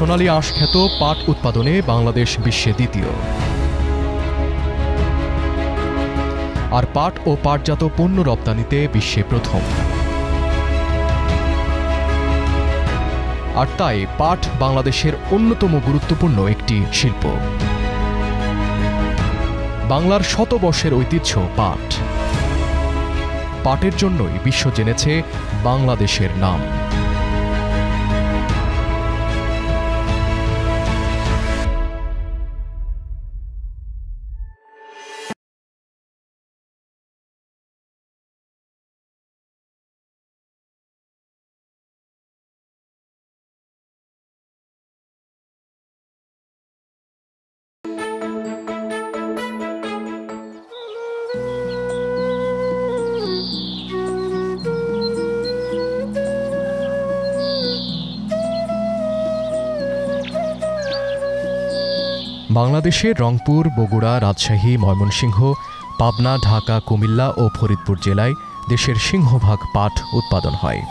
সোনালী আঁশ খ্যাত পাট উৎপাদনে বাংলাদেশ বিশ্বে দ্বিতীয়। আর পাট ও পাটজাত পণ্য রপ্তানিতে বিশ্বে প্রথম। আর তাই পাট বাংলাদেশের অন্যতম গুরুত্বপূর্ণ একটি শিল্প। বাংলার শতবর্ষের ঐতিহ্য পাট। পাটের জন্যই বিশ্ব জেনেছে বাংলাদেশের নাম। বাংলাদেশের রংপুর, বগুড়া, রাজশাহী, ময়মনসিংহ, পাবনা, ঢাকা, কুমিল্লা ও ফরিদপুর জেলায় দেশের সিংহভাগ পাট উৎপাদন হয়।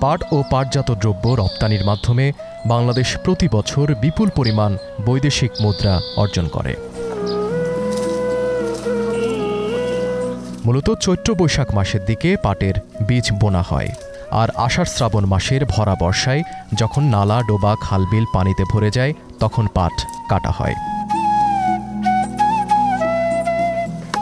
পাট ও পাটজাত দ্রব্য রপ্তানির মাধ্যমে বাংলাদেশ প্রতি বছর বিপুল পরিমাণ বৈদেশিক মুদ্রা অর্জন করে। মূলত চৈত্র বৈশাখ মাসের দিকে পাটের বীজ বোনা হয়। আর আষাঢ় শ্রাবণ মাসের ভরা বর্ষায় যখন নালা, ডোবা, খালবিল পানিতে ভরে যায়, তখন পাট কাটা হয়।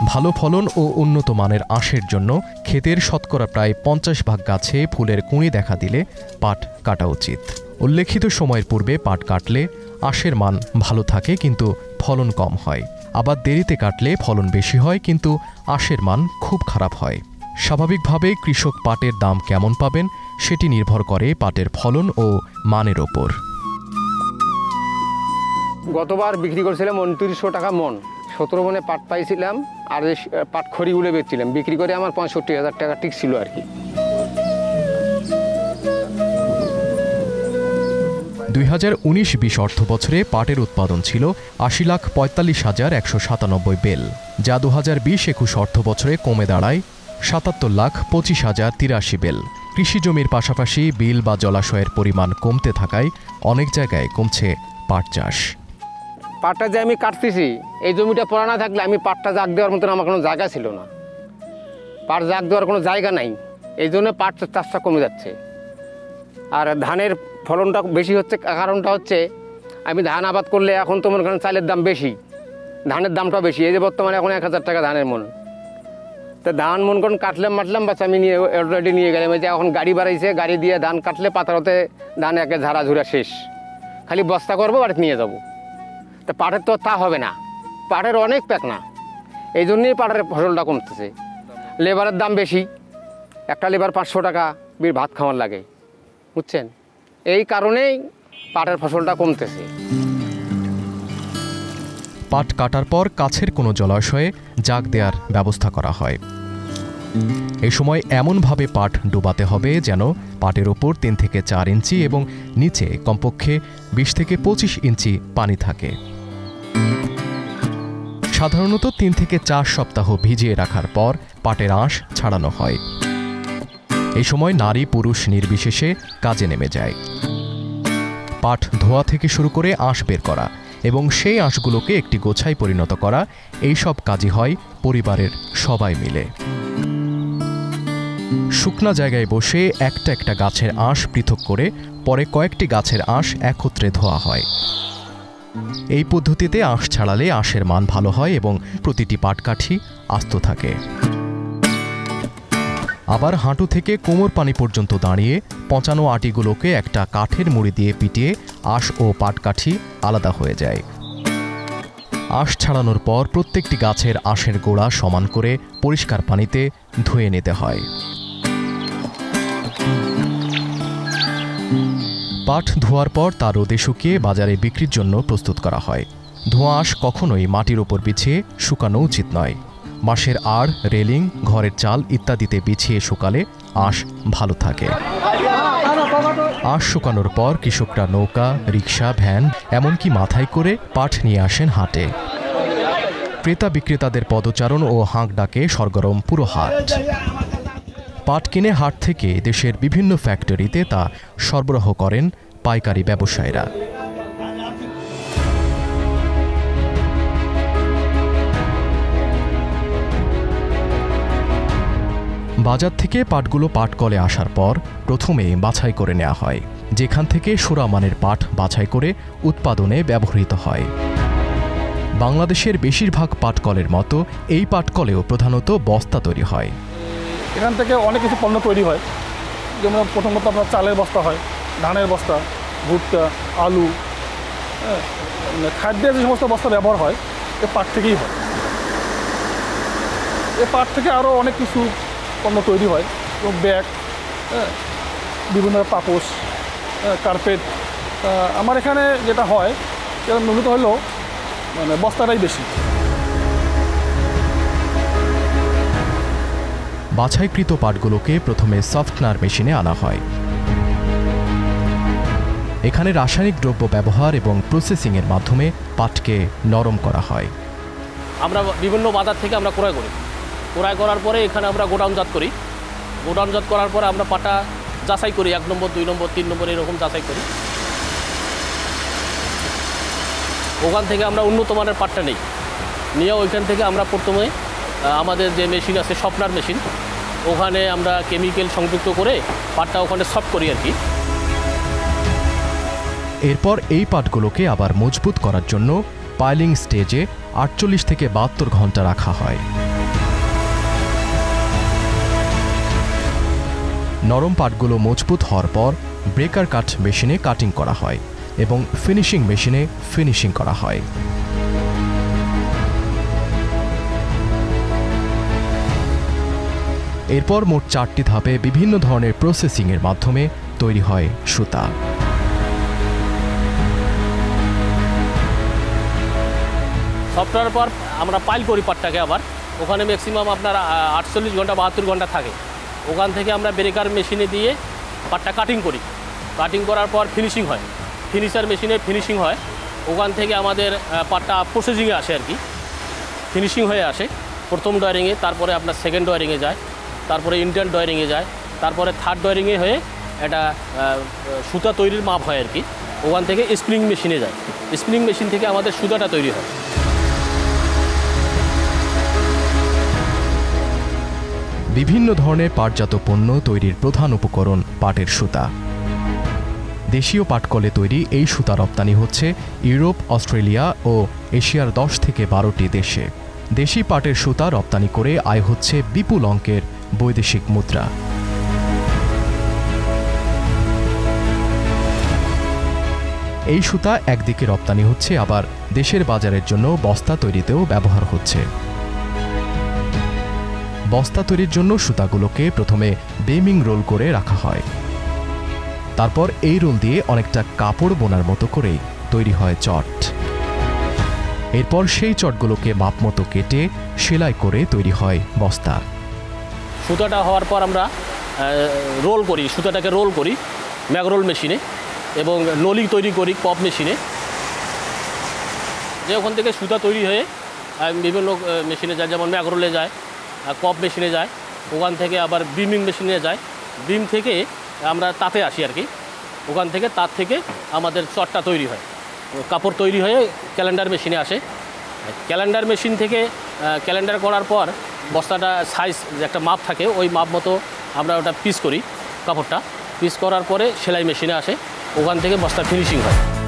ভালো ফলন ও উন্নত মানের আঁশের জন্য ক্ষেতের শতকরা প্রায় পঞ্চাশ ভাগ গাছে ফুলের কুঁড়ি দেখা দিলে পাট কাটা উচিত। উল্লেখিত সময়ের পূর্বে পাট কাটলে আঁশের মান ভালো থাকে কিন্তু ফলন কম হয়। আবার দেরিতে কাটলে ফলন বেশি হয় কিন্তু আঁশের মান খুব খারাপ হয়। স্বাভাবিকভাবে কৃষক পাটের দাম কেমন পাবেন সেটি নির্ভর করে পাটের ফলন ও মানের ওপর। গতবার বিক্রি করেছিলাম উনত্রিশশো টাকা মন। সতেরো মনে পাট পাইছিলাম আর পাট খড়িগুলো বেচছিলাম। বিক্রি করে আমার পঁয়ষট্টি হাজার টাকা টিকছিল আর কি। দুই হাজার উনিশ বিশ অর্থ বছরে পাটের উৎপাদন ছিল আশি লাখ পঁয়তাল্লিশ হাজার একশো সাতানব্বই বেল যা দু হাজার বিশ একুশ অর্থ বছরে কমে দাঁড়ায় সাতাত্তর লাখ পঁচিশ হাজার তিরাশি বেল। কৃষি জমির পাশাপাশি বিল বা জলাশয়ের পরিমাণ কমতে থাকায় অনেক জায়গায় কমছে পাট চাষ। পাটটা যে আমি কাটতেছি, এই জমিটা পড়া না থাকলে আমি পাটটা জাগ দেওয়ার মতন আমার কোনো জায়গা ছিল না। পাট জাগ দেওয়ার কোনো জায়গা নাই, এই জন্য পাট চাষটা কমে যাচ্ছে। আর ধানের ফলনটা বেশি হচ্ছে, কারণটা হচ্ছে আমি ধান আবাদ করলে এখন তো মনে করেন চালের দাম বেশি, ধানের দামটা বেশি, এই যে বর্তমানে এখন এক হাজার টাকা ধানের মন। তো ধান মন করেন কাটলাম মাটলাম বাচ্চা আমি নিয়ে অলরেডি নিয়ে গেলাম। যে এখন গাড়ি বাড়াইছে, গাড়ি দিয়ে ধান কাটলে পাতারতে ধান একে ঝাড়া ঝুরা শেষ। খালি বস্তা করব, বাড়িতে নিয়ে যাব। তা পাটের তো তা হবে না। পাটের অনেক না এই জন্যই পাটের ফসলটা কমতেছে। লেবারের দাম বেশি। একটা লেবার পাঁচশো টাকা বীর ভাত খাওয়ার লাগে। বুঝছেন? এই কারণেই পাটের ফসলটা কমতেছে। পাট কাটার পর কাছের কোনো জলাশয়ে জাগ দেওয়ার ব্যবস্থা করা হয়। এই সময় এমনভাবে পাট ডুবাতে হবে যেন পাটের ওপর তিন থেকে চার ইঞ্চি এবং নিচে কমপক্ষে বিশ থেকে পঁচিশ ইঞ্চি পানি থাকে। সাধারণত তিন থেকে চার সপ্তাহ ভিজিয়ে রাখার পর পাটের আঁশ ছাড়ানো হয়। এই সময় নারী পুরুষ নির্বিশেষে কাজে নেমে যায়। পাট ধোয়া থেকে শুরু করে আঁশ বের করা এবং সেই আঁশগুলোকে একটি গোছায় পরিণত করা, এই সব কাজই হয় পরিবারের সবাই মিলে। শুকনা জায়গায় বসে একটা একটা গাছের আঁশ পৃথক করে পরে কয়েকটি গাছের আঁশ একত্রে ধোয়া হয়। এই পদ্ধতিতে আঁশ ছাড়ালে আঁশের মান ভালো হয় এবং প্রতিটি পাটকাঠি আস্ত থাকে। আবার হাঁটু থেকে কোমর পানি পর্যন্ত দাঁড়িয়ে পচানো আটিগুলোকে একটা কাঠের মুড়ি দিয়ে পিটিয়ে আঁশ ও পাটকাঠি আলাদা হয়ে যায়। আঁশ ছাড়ানোর পর প্রত্যেকটি গাছের আঁশের গোড়া সমান করে পরিষ্কার পানিতে ধুয়ে নিতে হয়। পাট ধোয়ার পর তা রোদে শুকিয়ে বাজারে বিক্রির জন্য প্রস্তুত করা হয়। ধোঁয়া আঁশ কখনোই মাটির ওপর বিছিয়ে শুকানো উচিত নয়। বাঁশের আড়, রেলিং, ঘরের চাল ইত্যাদিতে বিছিয়ে শুকালে আঁশ ভালো থাকে। আঁশ শুকানোর পর কৃষকরা নৌকা, রিক্সা, ভ্যান, এমনকি মাথায় করে পাট নিয়ে আসেন হাটে। ক্রেতা বিক্রেতাদের পদচারণ ও হাঁক ডাকে সরগরম পুরো হাট। পাট কিনে হাট থেকে দেশের বিভিন্ন ফ্যাক্টরিতে তা সরবরাহ করেন পাইকারি ব্যবসায়ীরা। বাজার থেকে পাটগুলো পাটকলে আসার পর প্রথমে বাছাই করে নেওয়া হয়, যেখান থেকে সুরা মানের পাট বাছাই করে উৎপাদনে ব্যবহৃত হয়। বাংলাদেশের বেশিরভাগ পাটকলের মতো এই পাটকলেও প্রধানত বস্তা তৈরি হয়। এখান থেকে অনেক কিছু পণ্য তৈরি হয়। যেমন প্রথমত আপনার চালের বস্তা হয়, ধানের বস্তা, ভুট্টা, আলু হ্যাঁ মানে খাদ্যের যে সমস্ত বস্তা ব্যবহার হয়, এ পাট থেকেই হয়। এ পাট থেকে আরও অনেক কিছু পণ্য তৈরি হয় এবং ব্যাগ হ্যাঁ বিভিন্ন পাপোশ হ্যাঁ, কার্পেট আমার এখানে যেটা হয় সেটা মূলত হলো মানে বস্তাটাই বেশি। বাছাইকৃত পাটগুলোকে প্রথমে সফটনার মেশিনে আনা হয়। এখানে রাসায়নিক দ্রব্য ব্যবহার এবং প্রসেসিংয়ের মাধ্যমে পাটকে নরম করা হয়। আমরা বিভিন্ন বাজার থেকে আমরা ক্রয় করি। ক্রয় করার পরে এখানে আমরা গোডাউনজাত করি। গোডাউনজাত করার পরে আমরা পাটা যাচাই করি, এক নম্বর, দুই নম্বর, তিন নম্বর, এরকম যাচাই করি। ওখান থেকে আমরা উন্নত মানের পাটটা নিই। নিয়ে ওইখান থেকে আমরা প্রথমে আমাদের যে মেশিন আছে, স্বপ্নার মেশিন, ওখানে আমরা কেমিক্যাল সংযুক্ত করে পাটটা ওখানে সফট করি আর কি। এরপর এই পাটগুলোকে আবার মজবুত করার জন্য পাইলিং স্টেজে আটচল্লিশ থেকে বাহাত্তর ঘণ্টা রাখা হয়। নরম পাটগুলো মজবুত হওয়ার পর ব্রেকার কাট মেশিনে কাটিং করা হয় এবং ফিনিশিং মেশিনে ফিনিশিং করা হয়। এরপর মোট চারটি ধাপে বিভিন্ন ধরনের প্রসেসিংয়ের মাধ্যমে তৈরি হয় সুতা। সফটওয়্যার পর আমরা পাইল করি পাটটাকে আবার। ওখানে ম্যাক্সিমাম আপনার আটচল্লিশ ঘণ্টা, বাহাত্তর ঘণ্টা থাকে। ওখান থেকে আমরা ব্রেকার মেশিনে দিয়ে পাটটা কাটিং করি। কাটিং করার পর ফিনিশিং হয়। ফিনিশার মেশিনে ফিনিশিং হয়। ওখান থেকে আমাদের পাটটা প্রসেসিংয়ে আসে আর কি। ফিনিশিং হয়ে আসে। প্রথম ডয়ারিংয়ে তারপরে আপনার সেকেন্ড ডয়ারিংয়ে যায়। তারপরে ইন্টার্ন ডয়ারিংয়ে যায়। তারপরে থার্ড ডয়ারিংয়ে হয়ে এটা সুতা তৈরির মাপ হয় আর কি। ওখান থেকে স্প্রিং মেশিনে যায়। স্প্রিং মেশিন থেকে আমাদের সুতাটা তৈরি হয়। বিভিন্ন ধরনের পাটজাত পণ্য তৈরির প্রধান উপকরণ পাটের সুতা। দেশীয় পাটকলে তৈরি এই সুতা রপ্তানি হচ্ছে ইউরোপ, অস্ট্রেলিয়া ও এশিয়ার দশ থেকে বারোটি দেশে। দেশি পাটের সুতা রপ্তানি করে আয় হচ্ছে বিপুল অঙ্কের বৈদেশিক মুদ্রা। এই সুতা একদিকে রপ্তানি হচ্ছে, আবার দেশের বাজারের জন্য বস্তা তৈরিতেও ব্যবহার হচ্ছে। বস্তা তৈরির জন্য সুতাগুলোকে প্রথমে বেমিং রোল করে রাখা হয়। তারপর এই রোল দিয়ে অনেকটা কাপড় বোনার মতো করে তৈরি হয় চট। এরপর সেই চটগুলোকে মাপ মতো কেটে সেলাই করে তৈরি হয় বস্তা। সুতাটা হওয়ার পর আমরা রোল করি, সুতাটাকে রোল করি ম্যাগরোল মেশিনে এবং নলি তৈরি করি কপ মেশিনে। যে ওখান থেকে সুতা তৈরি হয়ে বিভিন্ন মেশিনে যায়, যেমন ম্যাগরোলে যায় কপ মেশিনে যায়, ওখান থেকে আবার বিমিং মেশিনে যায়। বিম থেকে আমরা তাতে আসি আর কি। ওখান থেকে তার থেকে আমাদের চটটা তৈরি হয়। কাপড় তৈরি হয়ে ক্যালেন্ডার মেশিনে আসে। ক্যালেন্ডার মেশিন থেকে ক্যালেন্ডার করার পর বস্তাটা সাইজ যে একটা মাপ থাকে, ওই মাপ মতো আমরা ওটা পিস করি কাপড়টা। পিস করার পরে সেলাই মেশিনে আসে। ওখান থেকে বস্তা ফিনিশিং হয়।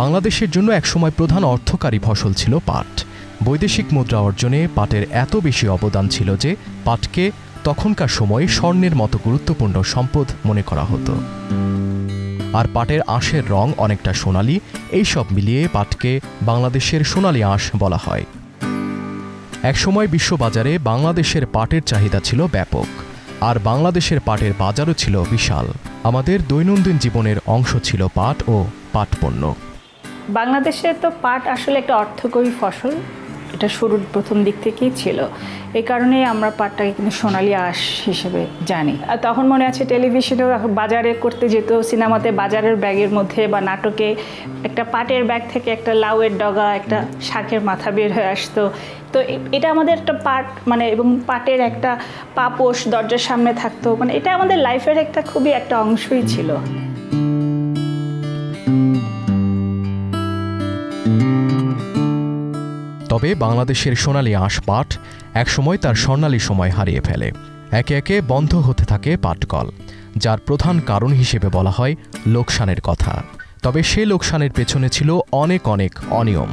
বাংলাদেশের জন্য একসময় প্রধান অর্থকারী ফসল ছিল পাট। বৈদেশিক মুদ্রা অর্জনে পাটের এত বেশি অবদান ছিল যে পাটকে তখনকার সময়ে স্বর্ণের মতো গুরুত্বপূর্ণ সম্পদ মনে করা হতো। আর পাটের আঁশের রং অনেকটা সোনালি, এইসব মিলিয়ে পাটকে বাংলাদেশের সোনালি আঁশ বলা হয়। একসময় বিশ্ববাজারে বাংলাদেশের পাটের চাহিদা ছিল ব্যাপক, আর বাংলাদেশের পাটের বাজারও ছিল বিশাল। আমাদের দৈনন্দিন জীবনের অংশ ছিল পাট ও পাট পণ্য বাংলাদেশে তো পাট আসলে একটা অর্থকরী ফসল। এটা শুরুর প্রথম দিক থেকেই ছিল। এই কারণেই আমরা পাটটাকে কিন্তু সোনালি আঁশ হিসেবে জানি। আর তখন মনে আছে টেলিভিশনেও বাজারে করতে যেত সিনেমাতে বাজারের ব্যাগের মধ্যে বা নাটকে একটা পাটের ব্যাগ থেকে একটা লাউয়ের ডগা, একটা শাকের মাথা বের হয়ে আসতো। তো এটা আমাদের একটা পাট মানে এবং পাটের একটা পাপোশ দরজার সামনে থাকতো। মানে এটা আমাদের লাইফের একটা খুবই একটা অংশই ছিল। তবে বাংলাদেশের সোনালী আঁশ পাট একসময় তার স্বর্ণালী সময় হারিয়ে ফেলে। একে একে বন্ধ হতে থাকে পাটকল, যার প্রধান কারণ হিসেবে বলা হয় লোকসানের কথা। তবে সে লোকসানের পেছনে ছিল অনেক অনেক অনিয়ম।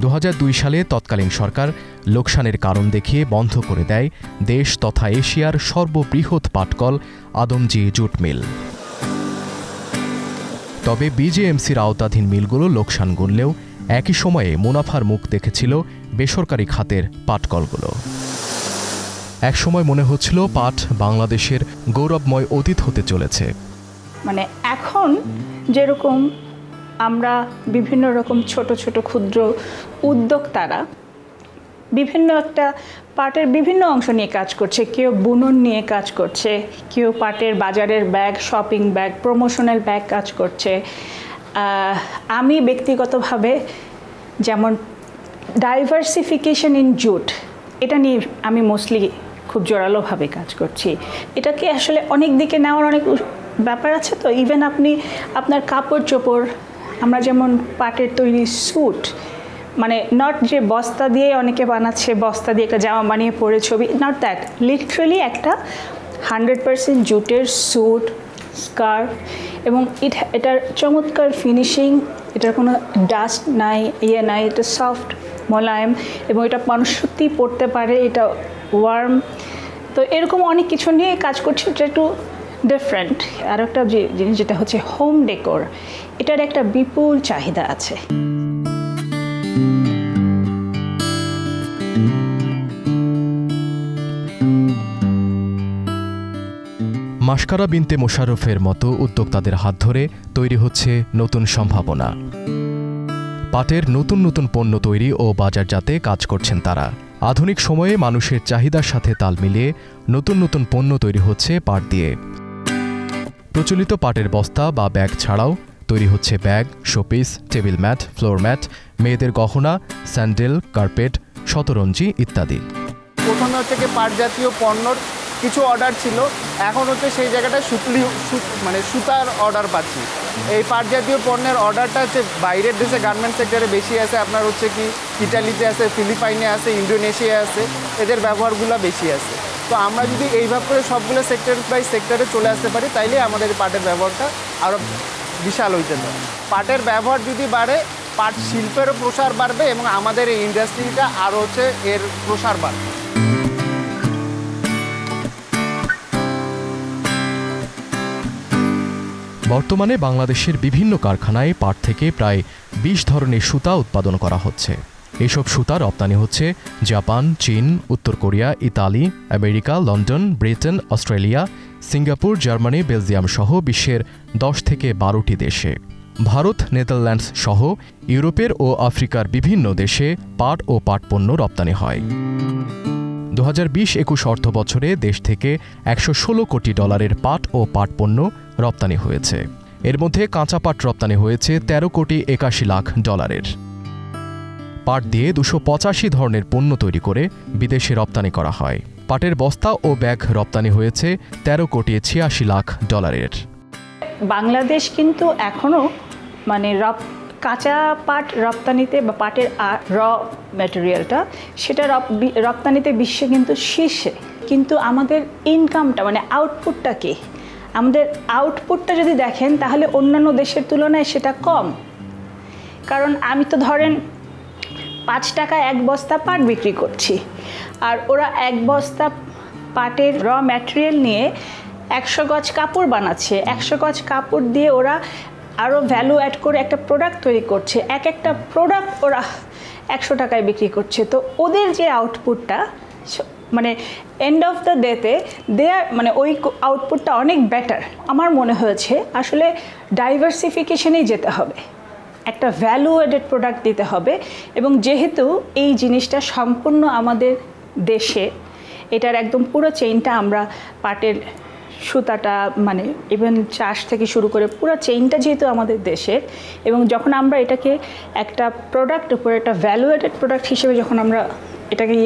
দু হাজার দুই সালে তৎকালীন সরকার লোকসানের কারণ দেখিয়ে বন্ধ করে দেয় দেশ তথা এশিয়ার সর্ববৃহৎ পাটকল আদমজি জুট মিল তবে বিজেএমসির আওতাধীন মিলগুলো লোকসান গুনলেও একই সময়ে মুনাফার মুখ দেখেছিল বেসরকারি খাতের পাটকলগুলো। একসময় মনে হচ্ছিল পাট বাংলাদেশের গৌরবময় অতীত হতে চলেছে। মানে এখন যেরকম আমরা বিভিন্ন রকম ছোট ছোট ক্ষুদ্র উদ্যোক্তারা বিভিন্ন একটা পাটের বিভিন্ন অংশ নিয়ে কাজ করছে। কেউ বুনন নিয়ে কাজ করছে, কেউ পাটের বাজারের bag, shopping bag, promotional bag কাজ করছে। আমি ব্যক্তিগতভাবে যেমন ডাইভার্সিফিকেশন ইন জুট এটা নিয়ে আমি মোস্টলি খুব জোরালোভাবে কাজ করছি। এটাকে আসলে অনেক দিকে নেওয়ার অনেক ব্যাপার আছে তো ইভেন আপনি আপনার কাপড় চোপড়, আমরা যেমন পাটের তৈরি স্যুট মানে নট যে বস্তা দিয়ে অনেকে বানাচ্ছে, বস্তা দিয়ে একটা জামা বানিয়ে পরে ছবি নট দ্যাট লিটারেলি একটা হান্ড্রেড পার্সেন্ট জুটের স্যুট স্কার্ফ এবং ইট এটার চমৎকার ফিনিশিং এটার কোনো ডাস্ট নাই ইয়ে নাই, এটা সফট মোলায়েম এবং এটা মানুষ সত্যিই পড়তে পারে, এটা ওয়ার্ম তো এরকম অনেক কিছু নিয়ে কাজ করছি, এটা একটু ডিফারেন্ট আর একটা যে জিনিস, যেটা হচ্ছে হোম ডেকোর এটার একটা বিপুল চাহিদা আছে। মাস্কারা বিনতে মোশাররফের মতো উদ্যোক্তাদের হাত ধরে তৈরি হচ্ছে নতুন সম্ভাবনা। পাটের নতুন নতুন পণ্য তৈরি ও বাজারজাতে কাজ করছেন তারা। আধুনিক সময়ে মানুষের চাহিদার সাথে তাল মিলিয়ে নতুন নতুন পণ্য তৈরি হচ্ছে পাট দিয়ে। প্রচলিত পাটের বস্তা বা ব্যাগ ছাড়াও তৈরি হচ্ছে bag, showpiece, table mat, floor mat, মেয়েদের গহনা, স্যান্ডেল, কার্পেট, শতরঞ্জি ইত্যাদি। প্রথমে হচ্ছে কি পাট জাতীয় পণ্যর কিছু অর্ডার ছিল। এখন হচ্ছে সেই জায়গাটা সুতলি মানে সুতার অর্ডার পাচ্ছি। এই পাট জাতীয় পণ্যের অর্ডারটা হচ্ছে বাইরের দেশে গার্মেন্ট সেক্টরে বেশি আছে। আপনার হচ্ছে কি ইটালিতে আছে, ফিলিপাইনে আছে ইন্দোনেশিয়া আছে। এদের ব্যবহারগুলো বেশি আছে। তো আমরা যদি এইভাবে করে সবগুলো সেক্টর বাই সেক্টরে চলে আসতে পারি, তাইলে আমাদের পাটের ব্যবহারটা আরও বিশাল হইতে পারে। পাটের ব্যবহার যদি বাড়ে, পাট শিল্পেরও প্রসার বাড়বে এবং আমাদের এই ইন্ডাস্ট্রিটা আরও হচ্ছে এর প্রসার বাড়বে। বর্তমানে বাংলাদেশের বিভিন্ন কারখানায় পাট থেকে প্রায় বিশ ধরনের সুতা উৎপাদন করা হচ্ছে। এসব সুতা রপ্তানি হচ্ছে জাপান, চীন, উত্তর Korea, Italy, America, London, Britain, Australia, Singapore, Germany, Belgium সহ বিশ্বের দশ থেকে বারোটি দেশে। ভারত, নেদারল্যান্ডস সহ ইউরোপের ও আফ্রিকার বিভিন্ন দেশে পাট ও পাট পণ্য রপ্তানি হয়। দু হাজার বিশ একুশ অর্থ বছরে দেশ থেকে একশো ষোলো কোটি ডলারের পাট ও পাট পণ্য রপ্তানি হয়েছে। এর মধ্যে কাঁচা পাট রপ্তানি হয়েছে তেরো কোটি একাশি লাখ ডলারের। পাট দিয়ে দুশো পঁচাশি ধরনের পণ্য তৈরি করে বিদেশে রপ্তানি করা হয়। পাটের বস্তা ও ব্যাগ রপ্তানি হয়েছে তেরো কোটি ছিয়াশি লাখ ডলারের। বাংলাদেশ কিন্তু এখনও মানে রপ, কাঁচা পাট রপ্তানিতে বা পাটের র ম্যাটেরিয়ালটা সেটা রপ- রপ্তানিতে বিশ্বে কিন্তু শীর্ষে। কিন্তু আমাদের ইনকামটা মানে আউটপুটটা কি? আমাদের আউটপুটটা যদি দেখেন, তাহলে অন্যান্য দেশের তুলনায় সেটা কম। কারণ আমি তো ধরেন পাঁচ টাকা এক বস্তা পাট বিক্রি করছি, আর ওরা এক বস্তা পাটের র ম্যাটেরিয়াল নিয়ে একশো গজ কাপড় বানাচ্ছে। একশো গজ কাপড় দিয়ে ওরা আরও ভ্যালু অ্যাড করে একটা প্রোডাক্ট তৈরি করছে। এক একটা প্রোডাক্ট ওরা একশো টাকায় বিক্রি করছে। তো ওদের যে আউটপুটটা মানে এন্ড অফ দ্য ডেতে দেয়ার মানে ওই আউটপুটটা অনেক বেটার আমার মনে হয়েছে আসলে ডাইভার্সিফিকেশনেই যেতে হবে। একটা ভ্যালু এডেড প্রোডাক্ট দিতে হবে এবং যেহেতু এই জিনিসটা সম্পূর্ণ আমাদের দেশে, এটার একদম পুরো চেইনটা আমরা পাটের সুতাটা মানে ইভেন চাষ থেকে শুরু করে পুরো চেইনটা যেহেতু আমাদের দেশের এবং যখন আমরা এটাকে একটা প্রোডাক্ট উপরে, একটা ভ্যালুয়েটেড প্রোডাক্ট হিসেবে যখন আমরা এটাকে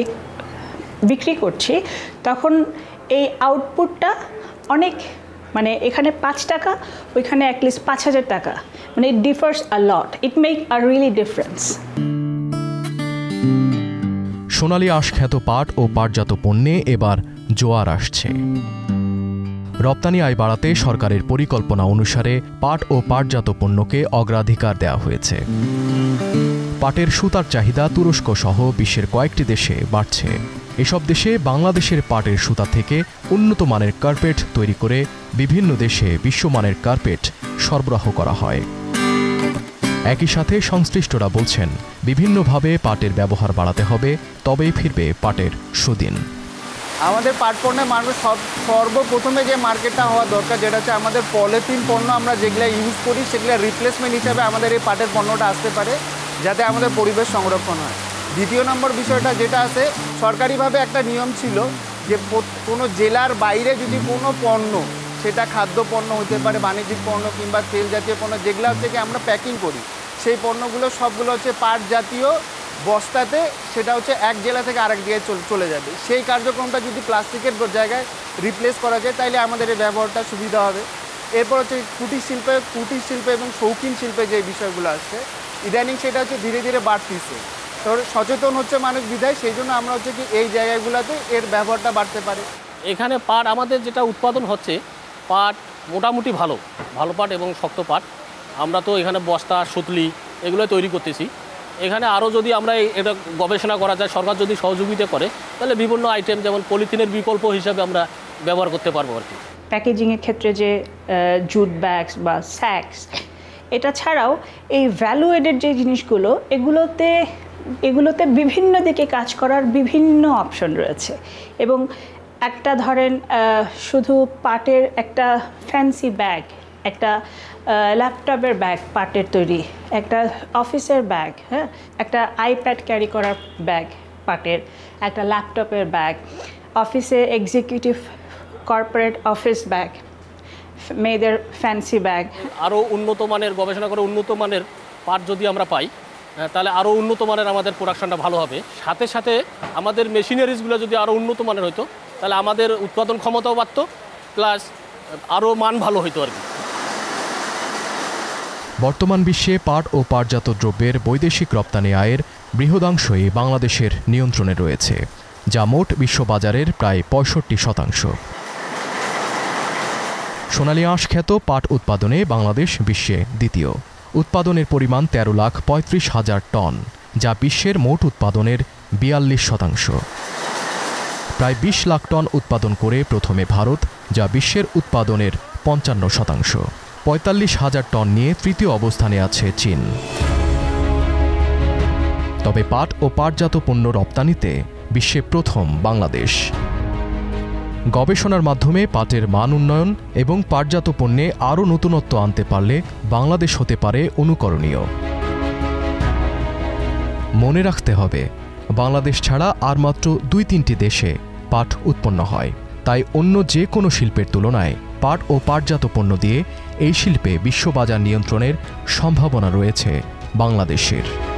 বিক্রি করছি, তখন এই আউটপুটটা অনেক মানে এখানে পাঁচ টাকা, ওইখানে অ্যাটলিস্ট পাঁচ হাজার টাকা। মানে it differs a lot it make a really difference সোনালী আঁশখ্যাত পাট ও পাটজাত পণ্যে এবার জোয়ার আসছে। রপ্তানি আয় বাড়াতে সরকারের পরিকল্পনা অনুসারে পাট ও পাটজাত পণ্যকে অগ্রাধিকার দেওয়া হয়েছে। পাটের সুতার চাহিদা তুরস্ক সহ বিশ্বের কয়েকটি দেশে বাড়ছে। এসব দেশে বাংলাদেশের পাটের সুতা থেকে উন্নত মানের কার্পেট তৈরি করে বিভিন্ন দেশে বিশ্বমানের কার্পেট সরবরাহ করা হয়। একই সাথে সংশ্লিষ্টরা বলছেন, বিভিন্নভাবে পাটের ব্যবহার বাড়াতে হবে, তবেই ফিরবে পাটের সুদিন। আমাদের পাট পণ্যের মানুষ সব, সর্বপ্রথমে যে মার্কেটটা হওয়া দরকার, যেটা হচ্ছে আমাদের পলিথিন পণ্য আমরা যেগুলো ইউজ করি, সেগুলো রিপ্লেসমেন্ট হিসাবে আমাদের এই পাটের পণ্যটা আসতে পারে, যাতে আমাদের পরিবেশ সংরক্ষণ হয়। দ্বিতীয় নম্বর বিষয়টা যেটা আছে, সরকারিভাবে একটা নিয়ম ছিল যে কোনো জেলার বাইরে যদি কোনো পণ্য, সেটা খাদ্য পণ্য হতে পারে, বাণিজ্যিক পণ্য কিংবা তেল জাতীয় পণ্য, যেগুলো হচ্ছে আমরা প্যাকিং করি, সেই পণ্যগুলো সবগুলো হচ্ছে পাট জাতীয় বস্তাতে, সেটা হচ্ছে এক জেলা থেকে আরেক জায়গায় চল- যাবে। সেই কার্যক্রমটা যদি প্লাস্টিকের জায়গায় রিপ্লেস করা যায় তাহলে আমাদের এই ব্যবহারটা সুবিধা হবে। এরপর হচ্ছে কুটির শিল্পে কুটির শিল্পে এবং শৌখিন শিল্পে যে বিষয়গুলো আসছে, ইদানিং সেটা হচ্ছে ধীরে ধীরে বাড়তিছে। তো সচেতন হচ্ছে মানুষ বিধায় সেই জন্য আমরা হচ্ছে কি এই জায়গাগুলোতে এর ব্যবহারটা বাড়তে পারে। এখানে পাট আমাদের যেটা উৎপাদন হচ্ছে পাট মোটামুটি ভালো ভালো পাট এবং শক্ত পাট। আমরা তো এখানে বস্তা সুতলি এগুলো তৈরি করতেছি। এখানে আরও যদি আমরা এই- এটা গবেষণা করা যায় সরকার যদি সহযোগিতা করে তাহলে বিভিন্ন আইটেম যেমন পলিথিনের বিকল্প হিসাবে আমরা ব্যবহার করতে পারব আর কি। প্যাকেজিংয়ের ক্ষেত্রে যে জুট ব্যাগস বা স্যাক্স এটা ছাড়াও এই ভ্যালু এডেড যে জিনিসগুলো এগুলোতে এগুলোতে বিভিন্ন দিকে কাজ করার বিভিন্ন অপশন রয়েছে। এবং একটা ধরেন শুধু পাটের একটা ফ্যান্সি ব্যাগ একটা ল্যাপটপের ব্যাগ পাটের তৈরি, একটা অফিসের ব্যাগ হ্যাঁ? একটা আইপ্যাড ক্যারি করার ব্যাগ পাটের, একটা ল্যাপটপের ব্যাগ অফিসে এক্সিকিউটিভ কর্পোরেট অফিস ব্যাগ মেয়েদের ফ্যান্সি ব্যাগ আরও উন্নত মানের, গবেষণা করে উন্নত মানের পাট যদি আমরা পাই তাহলে আরও উন্নত মানের আমাদের প্রোডাকশনটা ভালো হবে। সাথে সাথে আমাদের মেশিনারিজগুলো যদি আরও উন্নত মানের হতো তাহলে আমাদের উৎপাদন ক্ষমতাও বাড়তো প্লাস আরও মান ভালো হতো আর কি। বর্তমান বিশ্বে পাট ও পাটজাত দ্রব্যের বৈদেশিক রপ্তানি আয়ের বৃহদাংশই বাংলাদেশের নিয়ন্ত্রণে রয়েছে, যা মোট বিশ্ববাজারের প্রায় পঁয়ষট্টি শতাংশ। সোনালী আঁশ খ্যাত পাট উৎপাদনে বাংলাদেশ বিশ্বে দ্বিতীয়। উৎপাদনের পরিমাণ তেরো লাখ পঁয়ত্রিশ হাজার টন, যা বিশ্বের মোট উৎপাদনের বিয়াল্লিশ শতাংশ। প্রায় বিশ লাখ টন উৎপাদন করে প্রথমে ভারত, যা বিশ্বের উৎপাদনের পঞ্চান্ন শতাংশ। পঁয়তাল্লিশ হাজার টন নিয়ে তৃতীয় অবস্থানে আছে চীন। তবে পাট ও পাটজাত পণ্য রপ্তানিতে বিশ্বে প্রথম বাংলাদেশ। গবেষণার মাধ্যমে পাটের মান উন্নয়ন এবং পাটজাত পণ্যে আরও নতুনত্ব আনতে পারলে বাংলাদেশ হতে পারে অনুকরণীয়। মনে রাখতে হবে, বাংলাদেশ ছাড়া আর মাত্র দুই তিনটি দেশে পাট উৎপন্ন হয়। তাই অন্য যে কোনো শিল্পের তুলনায় পাট ও পাটজাত পণ্য দিয়ে এই শিল্পে বিশ্ববাজার নিয়ন্ত্রণের সম্ভাবনা রয়েছে বাংলাদেশের।